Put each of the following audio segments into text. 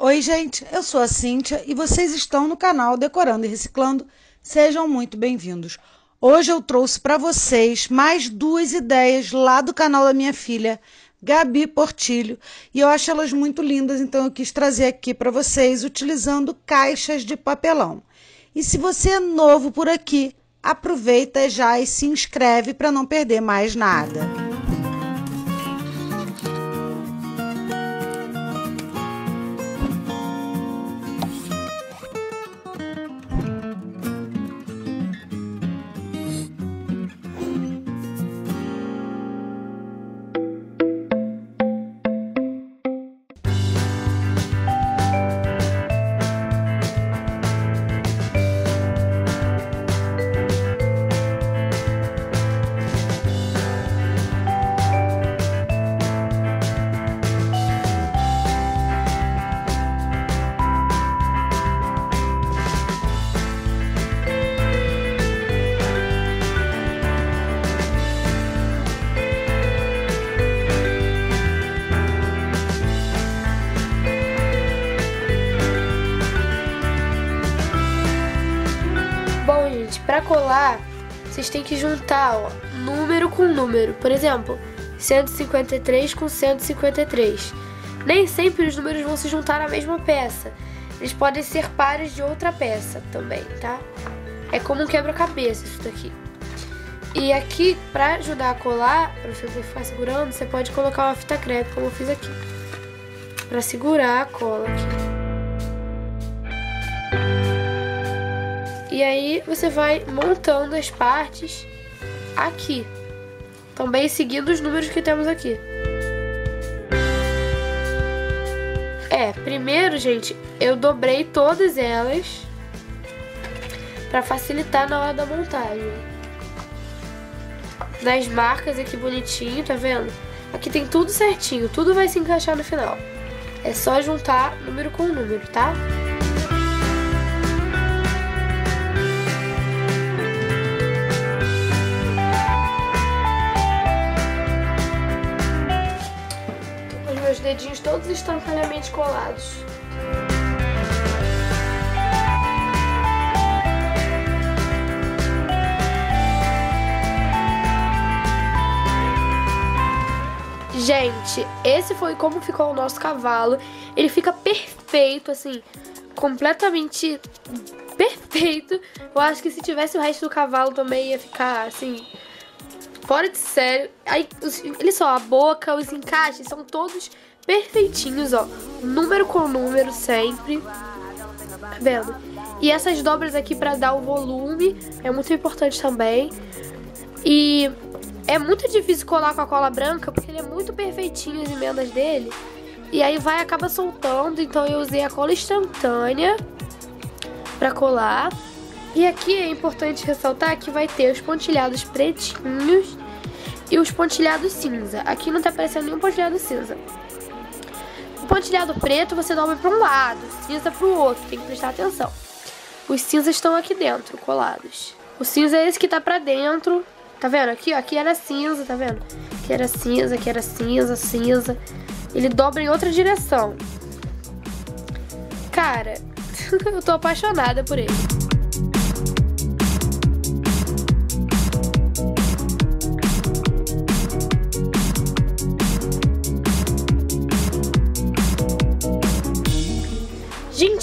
Oi, gente, eu sou a Cíntia e vocês estão no canal Decorando e Reciclando. Sejam muito bem-vindos. Hoje eu trouxe para vocês mais duas ideias lá do canal da minha filha, Gabi Portilho, e eu acho elas muito lindas, então eu quis trazer aqui para vocês utilizando caixas de papelão. E se você é novo por aqui, aproveita já e se inscreve para não perder mais nada. Para colar, vocês têm que juntar ó, número com número. Por exemplo, 153 com 153. Nem sempre os números vão se juntar na mesma peça. Eles podem ser pares de outra peça também, tá? É como um quebra-cabeça isso daqui. E aqui, para ajudar a colar, para você ficar segurando, você pode colocar uma fita crepe, como eu fiz aqui. Para segurar a cola aqui. E aí você vai montando as partes aqui. Também seguindo os números que temos aqui. É, primeiro, gente, eu dobrei todas elas para facilitar na hora da montagem. Nas marcas aqui bonitinho, tá vendo? Aqui tem tudo certinho, tudo vai se encaixar no final. É só juntar número com número, tá? Dedinhos todos instantaneamente colados. Gente, esse foi como ficou o nosso cavalo. Ele fica perfeito, assim, completamente perfeito. Eu acho que se tivesse o resto do cavalo também ia ficar, assim, fora de sério. Aí, ele só, a boca, os encaixes são todos perfeitinhos, ó. Número com número sempre. Tá vendo? E essas dobras aqui pra dar o volume é muito importante também. E é muito difícil colar com a cola branca porque ele é muito perfeitinho as emendas dele. E aí vai acaba soltando, então eu usei a cola instantânea pra colar. E aqui é importante ressaltar que vai ter os pontilhados pretinhos e os pontilhados cinza. Aqui não tá aparecendo nenhum pontilhado cinza pontilhado preto você dobra para um lado, cinza para o outro, tem que prestar atenção. Os cinzas estão aqui dentro, colados. O cinza é esse que tá pra dentro, tá vendo? Aqui, ó, aqui era cinza, tá vendo? Aqui era cinza, aqui era cinza, cinza. Ele dobra em outra direção. Cara, eu tô apaixonada por ele.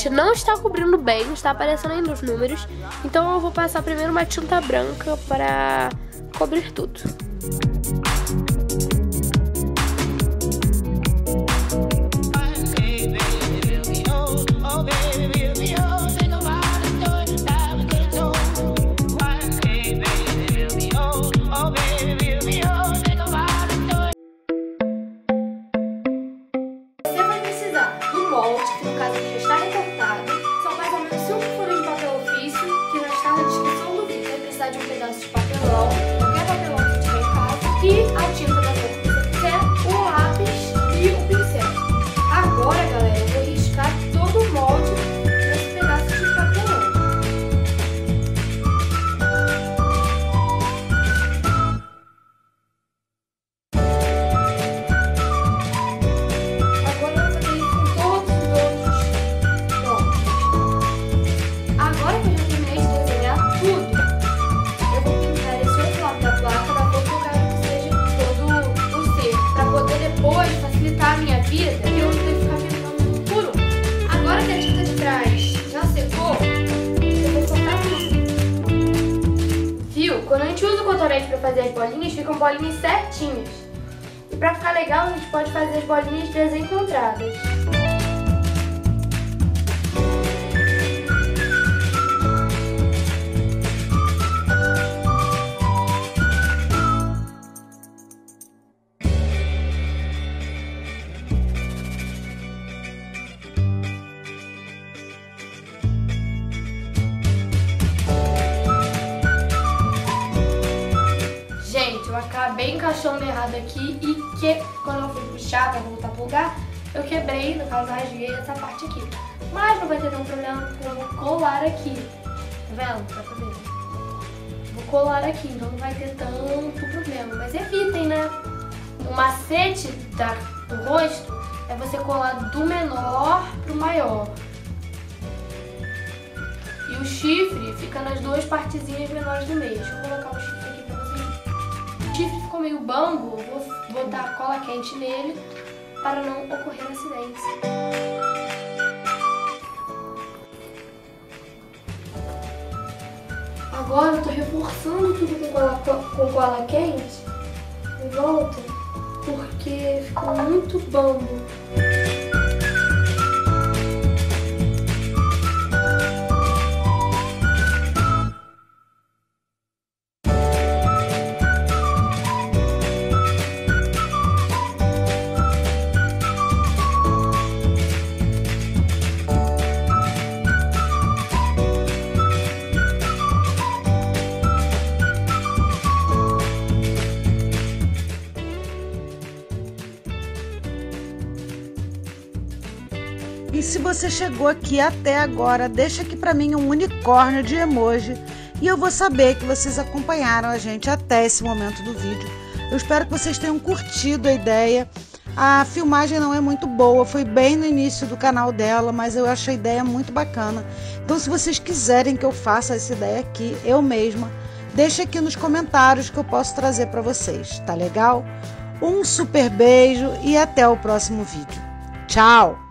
Não está cobrindo bem, está aparecendo aí nos números. Então eu vou passar primeiro uma tinta branca para cobrir tudo. pedaços de papelão. Quando a gente usa o cotonete para fazer as bolinhas, ficam bolinhas certinhas. E para ficar legal, a gente pode fazer as bolinhas desencontradas. Acabei encaixando errado aqui e que quando eu fui puxar pra voltar pro lugar, eu quebrei, no caso rasguei essa parte aqui. Mas não vai ter nenhum problema porque eu vou colar aqui. Tá vendo? Pra ver. Vou colar aqui, então não vai ter tanto problema. Mas evitem, né? O macete da, do rosto é você colar do menor pro maior. E o chifre fica nas duas partezinhas menores do meio. Deixa eu colocar o chifre chifre ficou meio bambo, vou botar cola quente nele para não ocorrer acidentes. Agora eu tô reforçando tudo com cola, com cola quente em volta, porque ficou muito bambo. Você chegou aqui até agora, deixa aqui para mim um unicórnio de emoji e eu vou saber que vocês acompanharam a gente até esse momento do vídeo. Eu espero que vocês tenham curtido a ideia. A filmagem não é muito boa, foi bem no início do canal dela, mas eu acho a ideia muito bacana. Então, se vocês quiserem que eu faça essa ideia aqui, eu mesma, deixa aqui nos comentários que eu posso trazer para vocês, tá legal? Um super beijo e até o próximo vídeo. Tchau!